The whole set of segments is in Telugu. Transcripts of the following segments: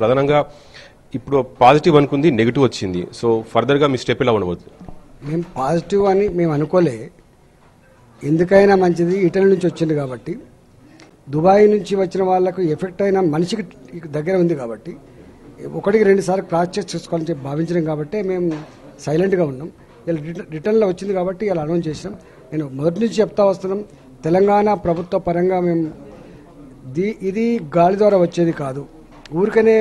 ప్రధానంగా ఇప్పుడు పాజిటివ్ అనుకుంది నెగిటివ్ వచ్చింది. సో ఫర్దర్గా మీ స్టెప్ ఎలా ఉండబోతుంది? మేము పాజిటివ్ అని మేము అనుకోలే. ఎందుకైనా మంచిది. ఇటలీ నుంచి వచ్చింది కాబట్టి. దుబాయ్ నుంచి వచ్చిన వాళ్ళకు ఎఫెక్ట్ అయిన మనిషికి దగ్గర ఉంది కాబట్టి ఒకటికి రెండు సార్లు క్రాస్ చెక్ చేసుకోవాలని చెప్పి భావించడం కాబట్టి మేము సైలెంట్గా ఉన్నాం. ఇలా రిటర్న్ రిటర్న్లో వచ్చింది కాబట్టి ఇలా అనౌన్స్ చేసినాం. నేను మొదటి నుంచి చెప్తా వస్తున్నాం. తెలంగాణ ప్రభుత్వ పరంగా మేము ఇది గాలి ద్వారా వచ్చేది కాదు. ఊరికనే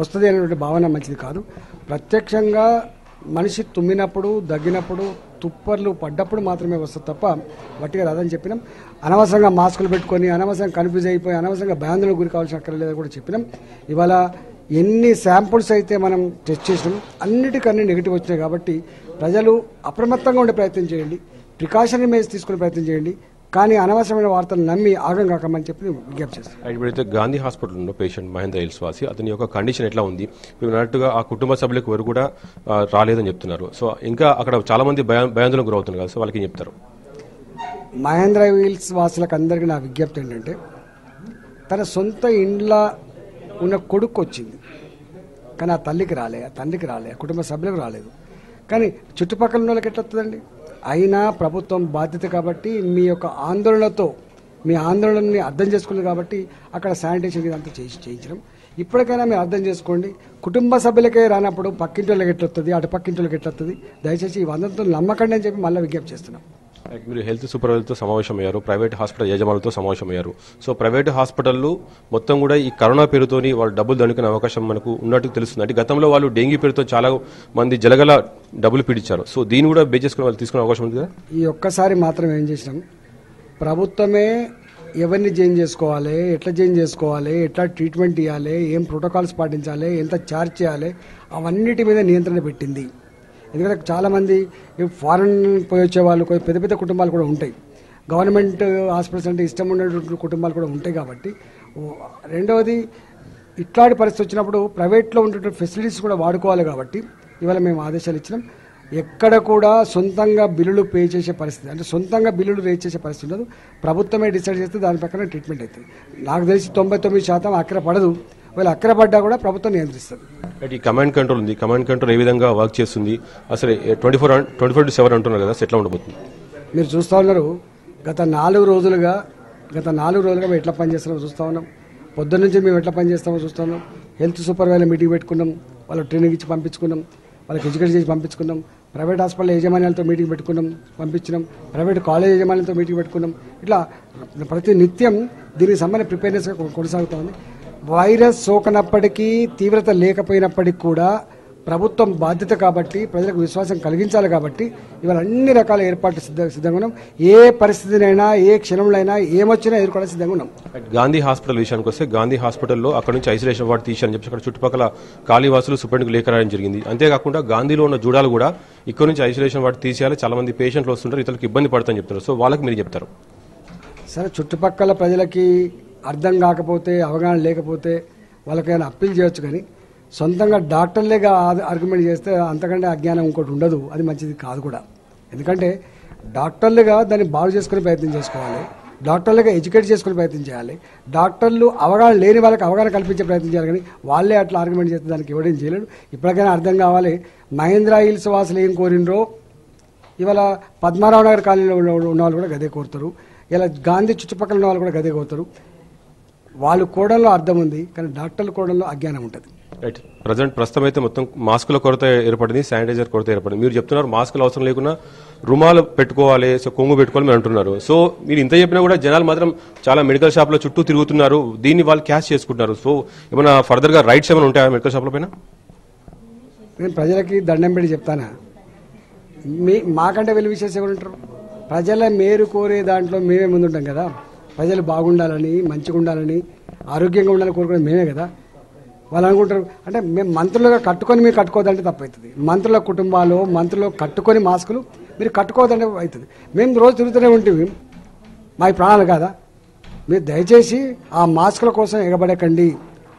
వస్తుంది అనేటువంటి భావన మంచిది కాదు. ప్రత్యక్షంగా మనిషి తుమ్మినప్పుడు దగ్గినప్పుడు తుప్పర్లు పడ్డప్పుడు మాత్రమే వస్తుంది తప్ప వట్టిగా రాదని చెప్పినాం. అనవసరంగా మాస్కులు పెట్టుకొని అనవసరంగా కన్ఫ్యూజ్ అయిపోయి అనవసరంగా బ్యాందులకు గురి కావాల్సిన అక్కడ లేదని కూడా చెప్పినాం. ఇవాళ ఎన్ని శాంపుల్స్ అయితే మనం టెస్ట్ చేసినాం అన్నిటికన్నీ నెగిటివ్ వచ్చినాయి కాబట్టి ప్రజలు అప్రమత్తంగా ఉండే ప్రయత్నం చేయండి. ప్రికాషనరీ మేజ్ తీసుకునే ప్రయత్నం చేయండి. కానీ అనవసరమైన వార్తలు నమ్మి ఆగం కాకమని చెప్పి విజ్ఞప్తి చేస్తాం అండ్ ఇప్పుడైతే గాంధీ హాస్పిటల్ ఉన్న పేషెంట్ మహేంద్ర ఎల్స్ వాసి అతని యొక్క కండిషన్ ఎట్లా ఉంది? మీరు అన్నట్టుగా ఆ కుటుంబ సభ్యులకు ఎవరు కూడా రాలేదని చెప్తున్నారు. సో ఇంకా అక్కడ చాలా మంది భయా- భయాందోళనకు గురవుతున్నారు కదా సో వాళ్ళకి ఏం చెప్తారు? మహేంద్ర వీల్స్ వాసులకు అందరికీ నా విజ్ఞప్తి ఏంటంటే తన సొంత ఇండ్ల ఉన్న కొడుకు వచ్చింది. కానీ ఆ తల్లికి రాలే ఆ తండ్రికి రాలే కుటుంబ సభ్యులకు రాలేదు. కానీ చుట్టుపక్కల ఉన్న వాళ్ళకి ఎట్లా వస్తుందండి అయినా ప్రభుత్వం బాధ్యత కాబట్టి మీ యొక్క ఆందోళనతో మీ ఆందోళనని అర్థం చేసుకుంది కాబట్టి అక్కడ శానిటేషన్ ఇదంతా చేసి చేయించడం. ఇప్పటికైనా మీరు అర్థం చేసుకోండి. కుటుంబ సభ్యులకే రానప్పుడు పక్కింటి వాళ్ళకి ఎట్లొస్తుంది అటు పక్కింటి వాళ్ళకి ఎట్లొస్తుంది దయచేసి ఈ వందంతో నమ్మకండి అని చెప్పి మళ్ళీ విజ్ఞప్తి చేస్తున్నాం. మీరు హెల్త్ సూపర్వైజర్తో సమావేశమయ్యారు ప్రైవేట్ హాస్పిటల్ యజమానులతో సమావేశమయ్యారు. సో ప్రైవేట్ హాస్పిటల్లో మొత్తం కూడా ఈ కరోనా పేరుతోని వాళ్ళు డబ్బులు దండుకునే అవకాశం మనకు ఉన్నట్టు తెలుస్తుంది. అంటే గతంలో వాళ్ళు డెంగీ పేరుతో చాలా మంది జలగల డబ్బులు పీడించారు. సో దీన్ని కూడా బే చేసుకుని వాళ్ళు తీసుకునే అవకాశం ఉంది కదా? ఈ ఒక్కసారి మాత్రం ఏం చేసినాం? ప్రభుత్వమే ఎవరిని జైన్ చేసుకోవాలి ఎట్లా జైన్ చేసుకోవాలి ఎట్లా ట్రీట్మెంట్ ఇవ్వాలి ఏం ప్రోటోకాల్స్ పాటించాలి ఎంత ఛార్జ్ చేయాలి అవన్నిటి మీద నియంత్రణ పెట్టింది. ఎందుకంటే చాలామంది ఫారెన్ పోయి వచ్చే వాళ్ళు కొద్ది పెద్ద పెద్ద కుటుంబాలు కూడా ఉంటాయి. గవర్నమెంట్ హాస్పిటల్స్ అంటే ఇష్టం ఉండేటువంటి కుటుంబాలు కూడా ఉంటాయి కాబట్టి రెండవది ఇట్లాంటి పరిస్థితి వచ్చినప్పుడు ప్రైవేట్లో ఉండేటువంటి ఫెసిలిటీస్ కూడా వాడుకోవాలి కాబట్టి ఇవాళ మేము ఆదేశాలు ఇచ్చినాం. ఎక్కడ కూడా సొంతంగా బిల్లులు పే చేసే పరిస్థితి అంటే సొంతంగా బిల్లులు రేజ్ చేసే పరిస్థితి ఉండదు. ప్రభుత్వమే డిసైడ్ చేస్తే దాని ప్రకారం ట్రీట్మెంట్ అవుతుంది. నాకు తెలిసి తొంభై తొమ్మిది శాతం అక్కడ పడదు. ఒకవేళ అక్కర పడ్డా కూడా ప్రభుత్వం నియంత్రిస్తుంది. ఈ కమాండ్ కంట్రోల్ ఉంది. కమాండ్ కంట్రోల్ ఏ విధంగా వర్క్ చేస్తుంది? అసలు twenty four twenty four to seven అంటున్నారు కదా ఎట్లా ఉండబోతుంది. మీరు చూస్తూ ఉన్నారు గత నాలుగు రోజులుగా గత నాలుగు రోజులుగా మేము ఎట్లా పనిచేస్తున్నామో చూస్తూ ఉన్నాం. పొద్దున్న నుంచి మేము ఎట్లా పనిచేస్తామో చూస్తూ ఉన్నాం. హెల్త్ సూపర్వైజర్ మీటింగ్ పెట్టుకున్నాం. వాళ్ళకి ట్రైనింగ్ ఇచ్చి పంపించుకున్నాం. వాళ్ళకి ఎడ్యుకేట్ చేసి పంపించుకున్నాం. ప్రైవేట్ హాస్పిటల్ యజమాన్యాలతో మీటింగ్ పెట్టుకున్నాం పంపించినాం. ప్రైవేట్ కాలేజ్ యజమాన్యాలతో మీటింగ్ పెట్టుకున్నాం. ఇట్లా ప్రతి నిత్యం దీనికి సంబంధించిన ప్రిపేర్నెస్గా కొనసాగుతూ ఉంది. వైరస్ సోకనప్పటికీ తీవ్రత లేకపోయినప్పటికీ కూడా ప్రభుత్వం బాధ్యత కాబట్టి ప్రజలకు విశ్వాసం కలిగించాలి కాబట్టి ఇవాళ అన్ని రకాల ఏర్పాట్లు సిద్ధ సిద్ధంగా ఉన్నాం. ఏ పరిస్థితినైనా ఏ క్షణంలో అయినా ఏమొచ్చినా ఎదుర్కోవడానికి సిద్ధంగా ఉన్నాం. గాంధీ హాస్పిటల్ విషయానికి వస్తే గాంధీ హాస్పిటల్లో అక్కడ నుంచి ఐసోలేషన్ వార్డు తీశారని చెప్పి అక్కడ చుట్టుపక్కల ఖాళీవాసులు సూపరింటెండెంట్కి లేఖ రాయడం జరిగింది. అంతేకాకుండా గాంధీలో ఉన్న జూడాలు కూడా ఇక్కడ నుంచి ఐసోలేషన్ వార్డు తీసేయాలి చాలా మంది పేషెంట్లు వస్తుంటారు ఇతరులకు ఇబ్బంది పడతాయని చెప్తున్నారు. సో వాళ్ళకి మీరు చెప్తారు. సరే చుట్టుపక్కల ప్రజలకి అర్థం కాకపోతే అవగాహన లేకపోతే వాళ్ళకైనా అప్పీల్ చేయొచ్చు కానీ సొంతంగా డాక్టర్లేగా ఆర్గ్యుమెంట్ చేస్తే అంతకంటే అజ్ఞానం ఇంకోటి ఉండదు. అది మంచిది కాదు కూడా. ఎందుకంటే డాక్టర్లుగా దాన్ని బాగు చేసుకునే ప్రయత్నం చేసుకోవాలి. డాక్టర్లుగా ఎడ్యుకేట్ చేసుకునే ప్రయత్నం చేయాలి. డాక్టర్లు అవగాహన లేని వాళ్ళకి అవగాహన కల్పించే ప్రయత్నం చేయాలి కానీ వాళ్ళే అట్లా ఆర్గ్యుమెంట్ చేస్తే దానికి ఇవ్వడం చేయలేడు. ఇప్పటికైనా అర్థం కావాలి మహేంద్ర హిల్స్ వాసులు ఏం కోరినరో ఇవాళ పద్మారావు నగర్ కాలనీలో ఉన్న ఉన్న వాళ్ళు కూడా గదే కోరుతారు. ఇలా గాంధీ చుట్టుపక్కల ఉన్న వాళ్ళు కూడా గదే కోరుతారు. వాళ్ళు కోవడంలో అర్థం ఉంది కానీ డాక్టర్లు కోవడంలో అజ్ఞానం ఉంటుంది. రైట్ ప్రజెంట్ ప్రస్తుతం అయితే మొత్తం మాస్కుల కొరత ఏర్పడింది శానిటైజర్ కొరత ఏర్పడింది. మీరు చెప్తున్నారు మాస్కులు అవసరం లేకుండా రుమాలు పెట్టుకోవాలి సో కొంగు పెట్టుకోవాలి మీరు అంటున్నారు. సో మీరు ఇంత చెప్పినా కూడా జనాలు మాత్రం చాలా మెడికల్ షాప్లో చుట్టూ తిరుగుతున్నారు. దీన్ని వాళ్ళు క్యాష్ చేసుకుంటున్నారు. సో ఏమైనా ఫర్దర్గా రైట్స్ ఏమైనా ఉంటాయా మెడికల్ షాప్ల పైన? నేను ప్రజలకి దండం పెట్టి చెప్తానా? మీ మాకంటే వెలు విశేషం ఎవరు ఉంటారు? ప్రజల మేలు కోరే దాంట్లో మేమే ముందుంటాం కదా. ప్రజలు బాగుండాలని మంచిగా ఉండాలని ఆరోగ్యంగా ఉండాలని కోరుకునేది మేమే కదా. వాళ్ళు అనుకుంటారు అంటే మేము మంత్రులుగా కట్టుకొని మీరు కట్టుకోవద్దంటే తప్పు అవుతుంది మంత్రుల కుటుంబాలు మంత్రులు కట్టుకొని మాస్కులు మీరు కట్టుకోవద్దంటే అవుతుంది మేము రోజు తిరుగుతూనే ఉంటుంది మా ప్రాణాలు కాదా? మీరు దయచేసి ఆ మాస్కుల కోసం ఎగబడకండి.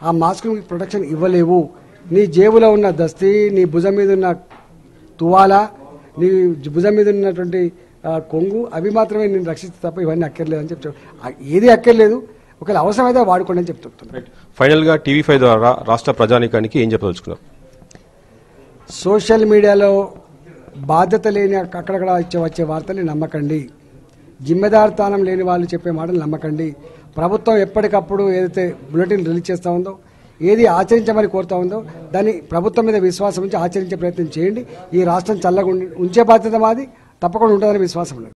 ఆ మాస్కులు మీకు ప్రొటెక్షన్ ఇవ్వలేవు. నీ జేబులో ఉన్న దస్తీ నీ భుజం మీద ఉన్న తువాల నీ భుజం మీద ఉన్నటువంటి కొంగు అవి మాత్రమే నేను రక్షిస్తే తప్ప ఇవన్నీ అక్కర్లేదు అని. ఆ, ఏది అక్కర్లేదు. ఒకవేళ అవసరమైతే వాడుకోండి అని చెప్తున్నాను. ఫైనల్గా టీవీ ఫైవ్ ద్వారా రాష్ట్ర ప్రజానికానికి ఏం చెప్పదలుచుకున్నారు? సోషల్ మీడియాలో బాధ్యత లేని అక్కడక్కడ వచ్చే వచ్చే వార్తల్ని నమ్మకండి. జిమ్మెదారితనం లేని వాళ్ళు చెప్పే మాటలు నమ్మకండి. ప్రభుత్వం ఎప్పటికప్పుడు ఏదైతే బులెటిన్ రిలీజ్ చేస్తూ ఉందో ఏది ఆచరించమని కోరుతా ఉందో దాన్ని ప్రభుత్వం మీద విశ్వాసం ఉంచి ఆచరించే ప్రయత్నం చేయండి. ఈ రాష్ట్రం చల్లగా ఉంచే బాధ్యత మాది. తప్పకుండా ఉంటుందని విశ్వాసం లేదు.